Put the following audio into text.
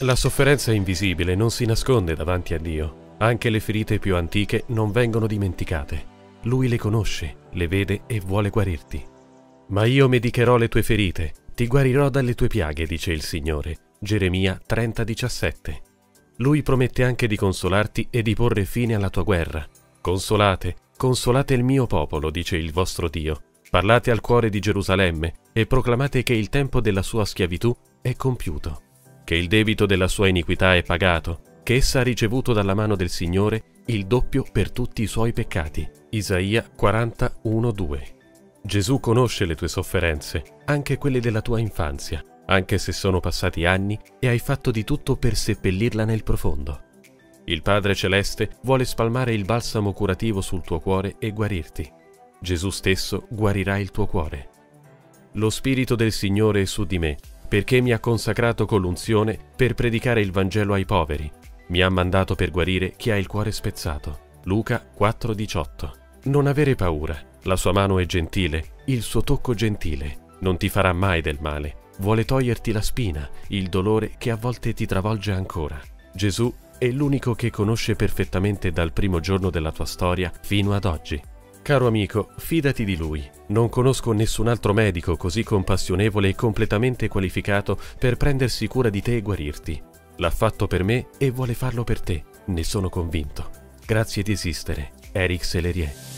La sofferenza invisibile non si nasconde davanti a Dio. Anche le ferite più antiche non vengono dimenticate. Lui le conosce, le vede e vuole guarirti. Ma io medicherò le tue ferite, ti guarirò dalle tue piaghe, dice il Signore. Geremia 30:17. Lui promette anche di consolarti e di porre fine alla tua guerra. Consolate, consolate il mio popolo, dice il vostro Dio. Parlate al cuore di Gerusalemme e proclamate che il tempo della sua schiavitù è compiuto che il debito della sua iniquità è pagato, che essa ha ricevuto dalla mano del Signore il doppio per tutti i suoi peccati. Isaia 41:2. Gesù conosce le tue sofferenze, anche quelle della tua infanzia, anche se sono passati anni e hai fatto di tutto per seppellirla nel profondo. Il Padre Celeste vuole spalmare il balsamo curativo sul tuo cuore e guarirti. Gesù stesso guarirà il tuo cuore. Lo Spirito del Signore è su di me perché mi ha consacrato con l'unzione per predicare il Vangelo ai poveri. Mi ha mandato per guarire chi ha il cuore spezzato. Luca 4:18. Non avere paura, la sua mano è gentile, il suo tocco gentile, non ti farà mai del male, vuole toglierti la spina, il dolore che a volte ti travolge ancora. Gesù è l'unico che conosce perfettamente dal primo giorno della tua storia fino ad oggi. Caro amico, fidati di lui. Non conosco nessun altro medico così compassionevole e completamente qualificato per prendersi cura di te e guarirti. L'ha fatto per me e vuole farlo per te, ne sono convinto. Grazie di esistere, Eric Selerier.